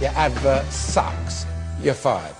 Your advert sucks. You're fired.